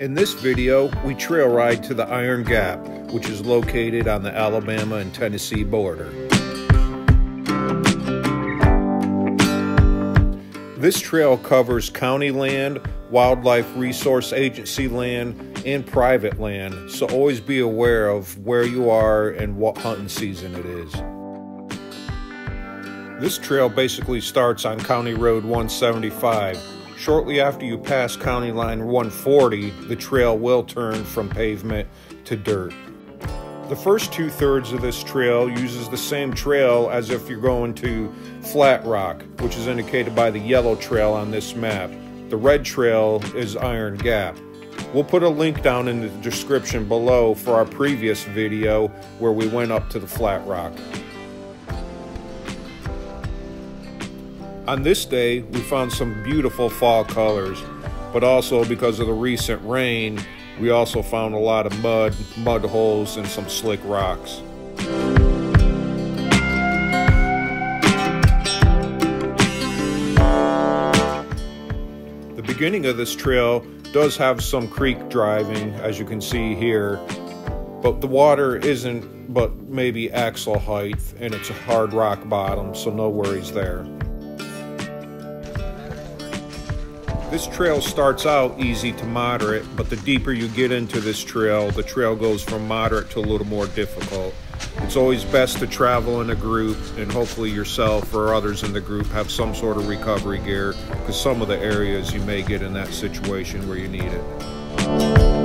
In this video, we trail ride to the Iron Gap, which is located on the Alabama and Tennessee border. This trail covers county land, wildlife resource agency land, and private land, so always be aware of where you are and what hunting season it is. This trail basically starts on County Road 175 Shortly after you pass County Line 140, the trail will turn from pavement to dirt. The first two thirds of this trail uses the same trail as if you're going to Flat Rock, which is indicated by the yellow trail on this map. The red trail is Iron Gap. We'll put a link down in the description below for our previous video where we went up to the Flat Rock. On this day, we found some beautiful fall colors, but also because of the recent rain, we also found a lot of mud, mud holes, and some slick rocks. The beginning of this trail does have some creek driving, as you can see here, but the water isn't but maybe axle height, and it's a hard rock bottom, so no worries there. This trail starts out easy to moderate, but the deeper you get into this trail, the trail goes from moderate to a little more difficult. It's always best to travel in a group and hopefully yourself or others in the group have some sort of recovery gear because some of the areas you may get in that situation where you need it.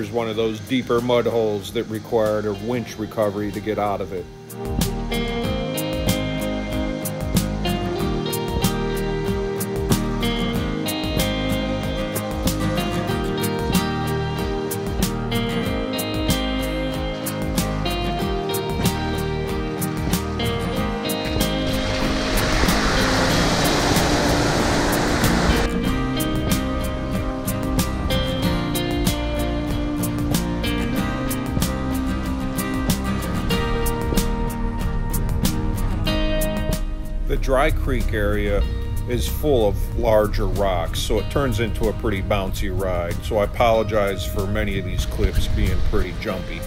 Here's one of those deeper mud holes that required a winch recovery to get out of it. Dry Creek area is full of larger rocks, so it turns into a pretty bouncy ride. So I apologize for many of these clips being pretty jumpy.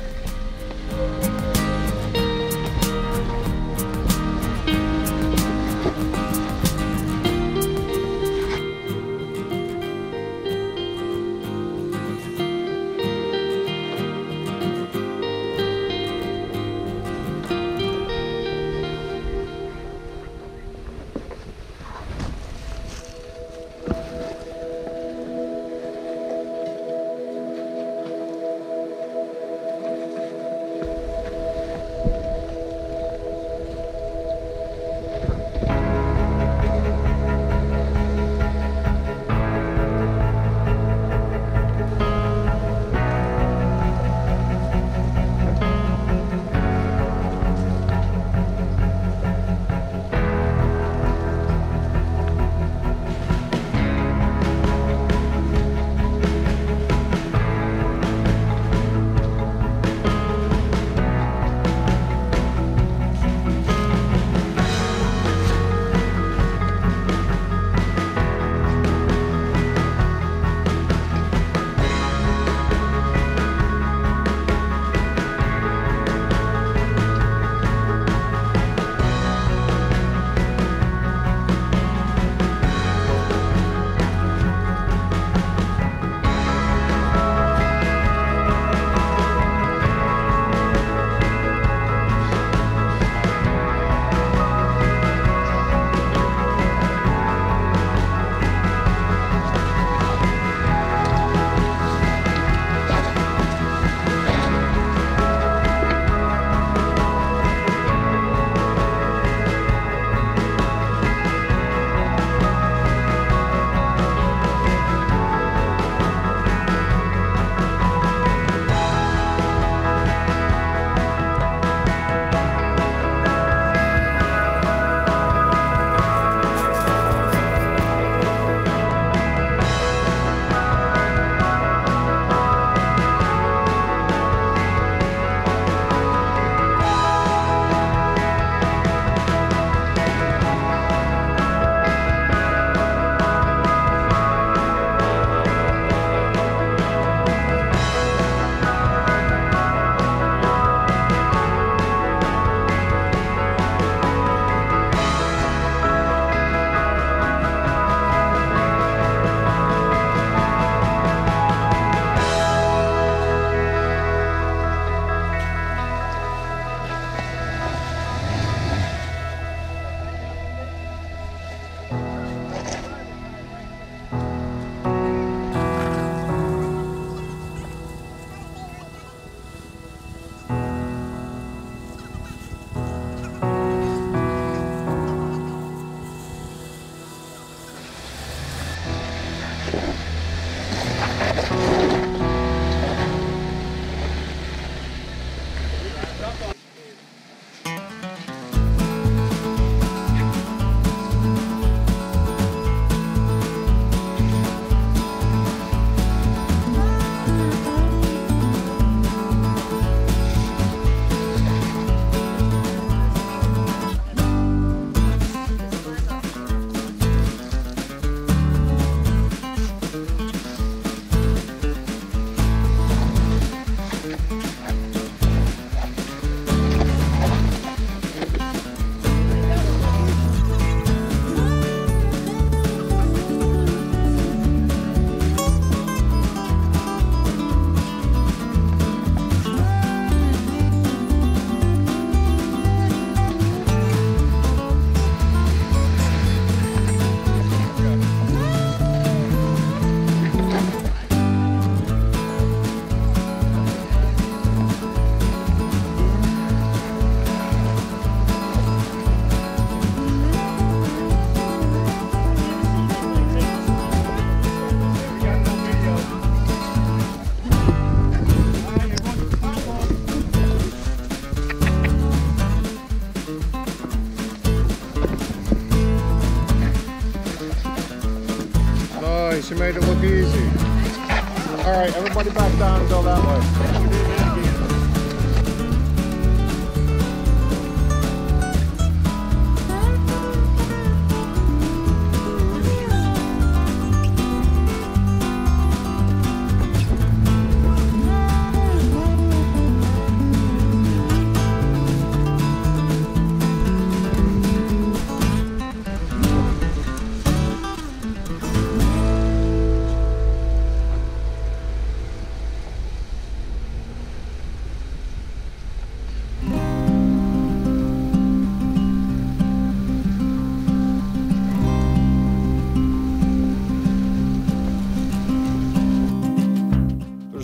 Down go that way.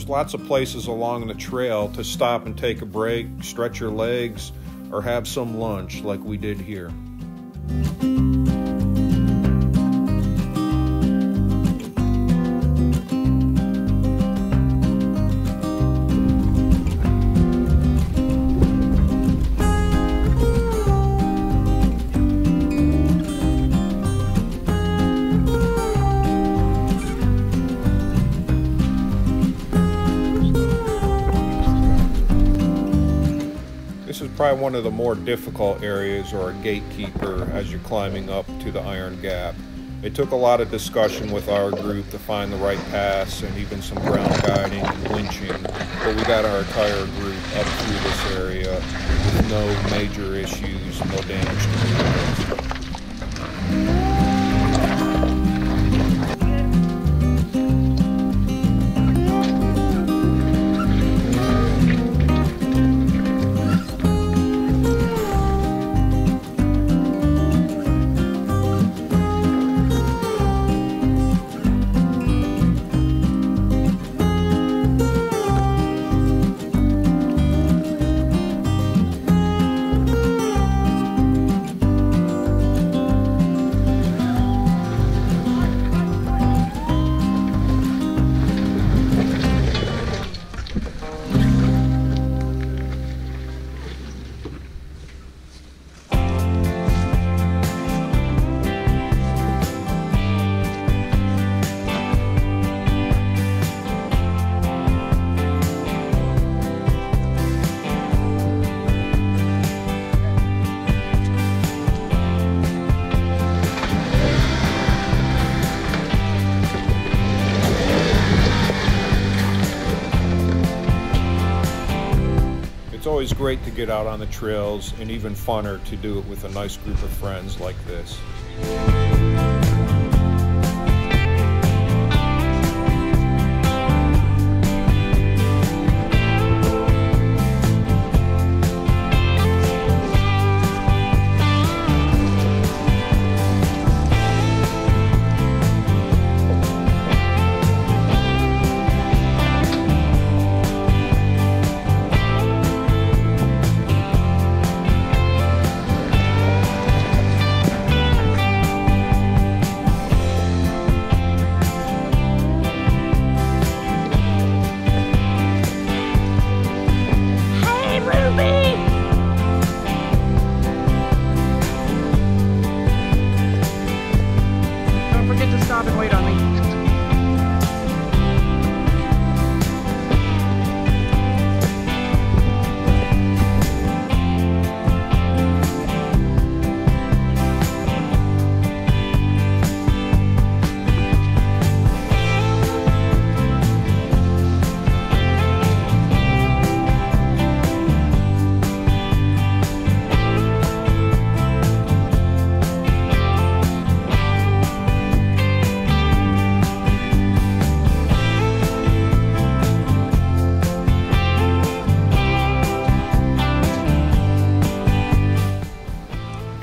Lots of places along the trail to stop and take a break, stretch your legs, or have some lunch like we did here. Probably one of the more difficult areas or a gatekeeper as you're climbing up to the Iron Gap. It took a lot of discussion with our group to find the right paths and even some ground guiding and winching, but we got our entire group up through this area with no major issues, no damage to vehicles. Always great to get out on the trails and even funner to do it with a nice group of friends like this.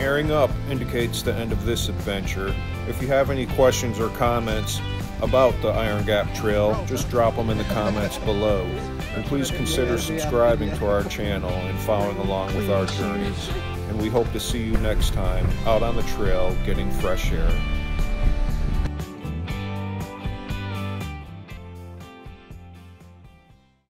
Up indicates the end of this adventure. If you have any questions or comments about the Iron Gap Trail, just drop them in the comments below. And please consider subscribing to our channel and following along with our journeys. And we hope to see you next time out on the trail getting fresh air.